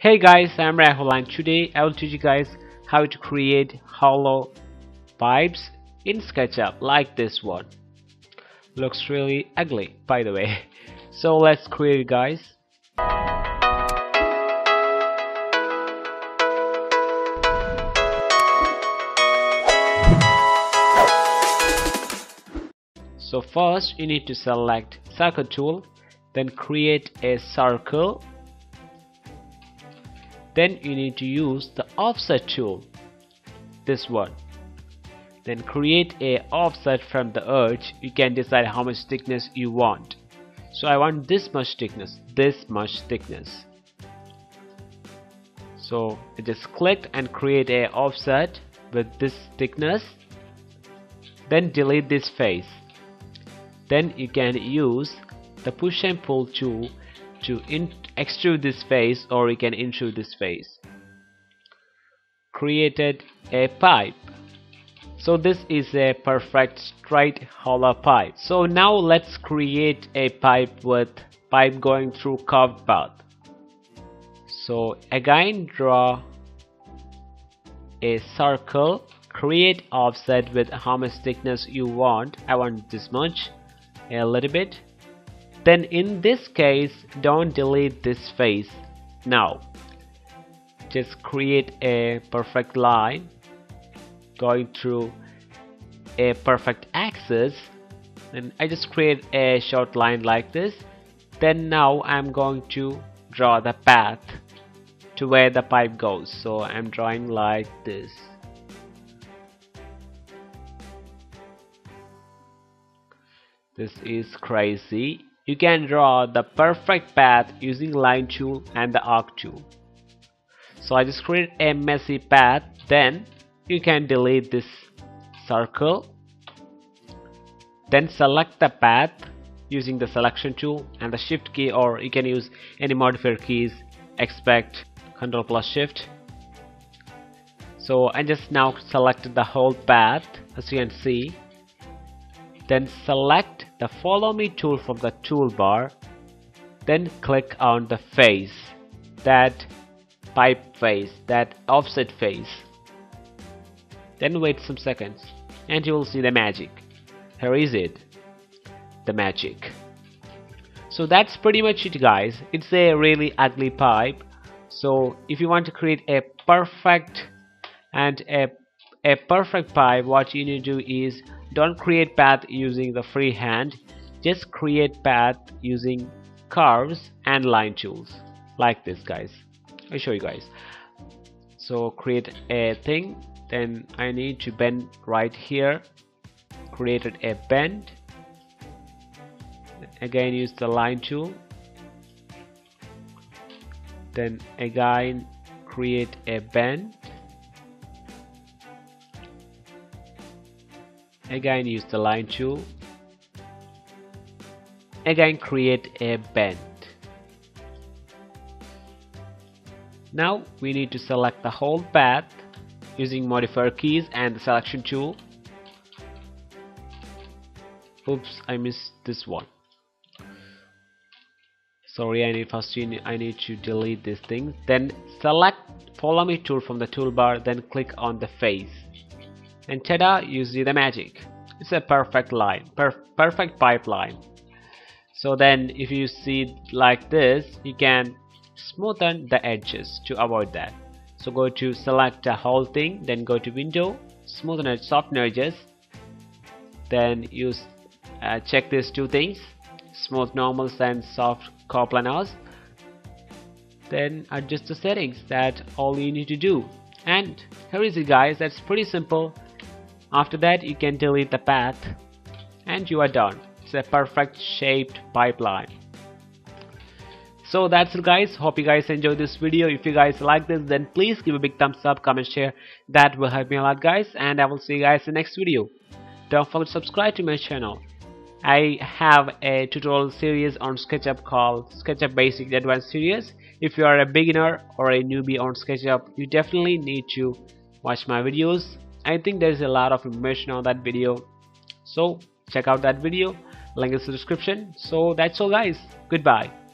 Hey guys, I'm Rahul and today I will teach you guys how to create hollow pipes in SketchUp like this one. Looks really ugly by the way. So let's create guys. So first you need to select circle tool then create a circle then you need to use the offset tool this one. Then create a offset from the edge. You can decide how much thickness you want. So I want this much thickness this much thickness. So I just click and create a offset with this thickness. Then delete this face. Then you can use the push and pull tool to extrude this face or you can intrude this face. Created a pipe. So this is a perfect straight hollow pipe. So now let's create a pipe with pipe going through curved path. So again draw a circle. Create offset with how much thickness you want. I want this much a little bit then in this case don't delete this face. Now just create a perfect line going through a perfect axis and I just create a short line like this. Then now I'm going to draw the path to where the pipe goes. So I'm drawing like this. This is crazy. You can draw the perfect path using line tool and the arc tool. So I just create a messy path. Then you can delete this circle. Then select the path using the selection tool and the shift key or you can use any modifier keys expect control plus shift. So I just now selected the whole path as you can see. Then select the follow me tool from the toolbar then click on the face that pipe face that offset face. Then wait some seconds and you will see the magic. Here is it the magic. So that's pretty much it guys. It's a really ugly pipe. So if you want to create a perfect and a, a perfect pipe what you need to do is don't create path using the freehand just create path using curves and line tools like this guys. I'll show you guys. So create a thing. Then I need to bend right here. Created a bend. Again use the line tool. Then again create a bend again use the line tool. Again create a bend now we need to select the whole path using modifier keys and the selection tool. Oops I missed this one. Sorry I need first I need to delete this thing then select follow me tool from the toolbar then click on the face and tada you see the magic. It's a perfect line per perfect pipeline. So then if you see like this you can smoothen the edges to avoid that. So go to select the whole thing then go to window smoothen edge soften edges. Then use uh, check these two things smooth normals and soft coplanars then adjust the settings that all you need to do. And here is it guys. That's pretty simple after that you can delete the path and you are done. It's a perfect shaped pipeline. So that's it guys. Hope you guys enjoyed this video. If you guys like this then please give a big thumbs up, comment, share. That will help me a lot guys and I will see you guys in the next video. Don't forget to subscribe to my channel. I have a tutorial series on SketchUp called SketchUp Basic Advanced series. If you are a beginner or a newbie on SketchUp, you definitely need to watch my videos I think there's a lot of information on that video. So check out that video. Link is in the description. So that's all guys. Goodbye